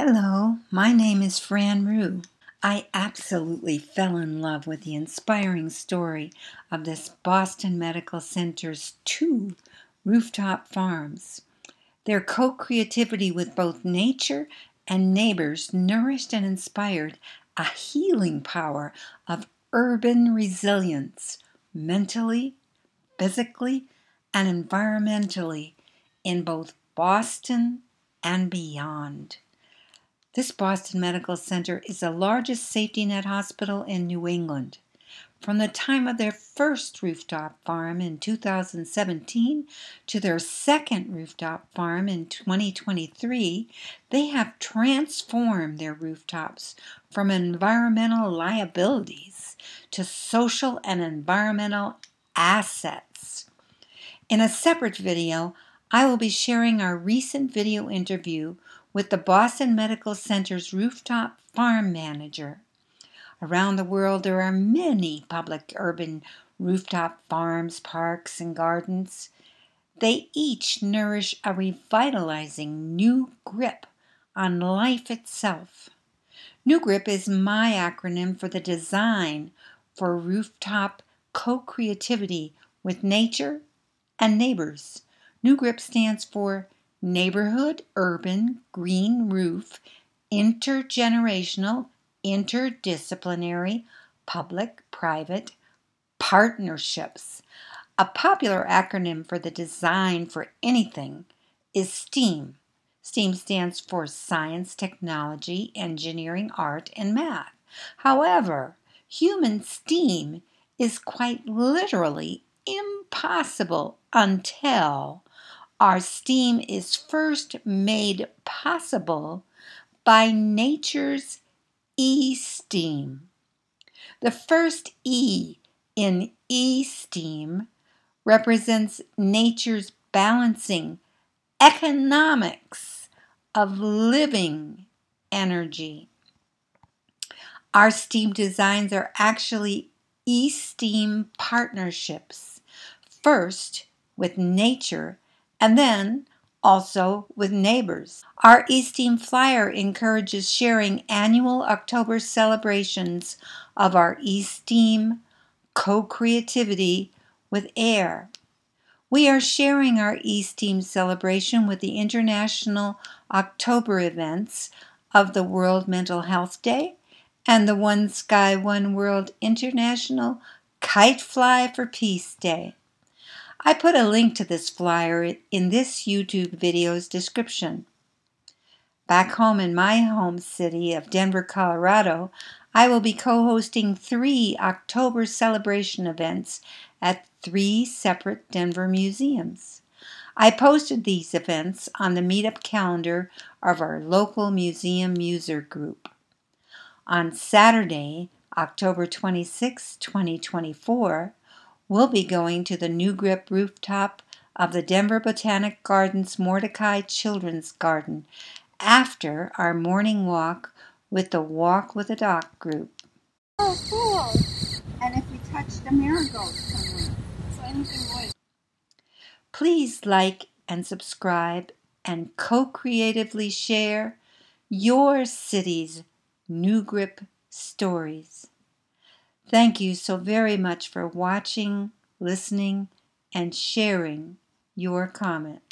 Hello, my name is Fran Rew. I absolutely fell in love with the inspiring story of this Boston Medical Center's two rooftop farms. Their co creativity with both nature and neighbors nourished and inspired a healing power of urban resilience, mentally, physically, and environmentally in both Boston and beyond. This Boston Medical Center is the largest safety net hospital in New England. From the time of their first rooftop farm in 2017 to their second rooftop farm in 2023, they have transformed their rooftops from environmental liabilities to social and environmental assets. In a separate video, I will be sharing our recent video interview with the Boston Medical Center's rooftop farm manager. Around the world, there are many public urban rooftop farms, parks, and gardens. They each nourish a revitalizing new grip on life itself. New Grip is my acronym for the design for rooftop co creativity with nature and neighbors. New Grip stands for neighborhood, urban, green roof, intergenerational, interdisciplinary, public, private partnerships. A popular acronym for the design for anything is STEAM. STEAM stands for science, technology, engineering, art, and math. However, human STEAM is quite literally impossible until our steam is first made possible by nature's E steam. The first E in E steam represents nature's balancing economics of living energy. Our STEAM designs are actually E STEAM partnerships. First, with nature and then also with neighbors. Our E-Steam flyer encourages sharing annual October celebrations of our E-Steam co-creativity with air. We are sharing our E-Steam celebration with the international October events of the World Mental Health Day and the One Sky One World International Kite Fly for Peace Day. I put a link to this flyer in this YouTube video's description. Back home in my home city of Denver, Colorado, I will be co hosting three October celebration events at three separate Denver museums. I posted these events on the meetup calendar of our local museum user group. On Saturday, October 26, 2024, We'll be going to the New Grip rooftop of the Denver Botanic Gardens Mordecai Children's Garden after our morning walk with the Walk with a Doc group. Oh, cool! And if we touch the marigold somewhere, so anything would. Please like and subscribe and co creatively share your city's New Grip stories. Thank you so very much for watching, listening, and sharing your comments.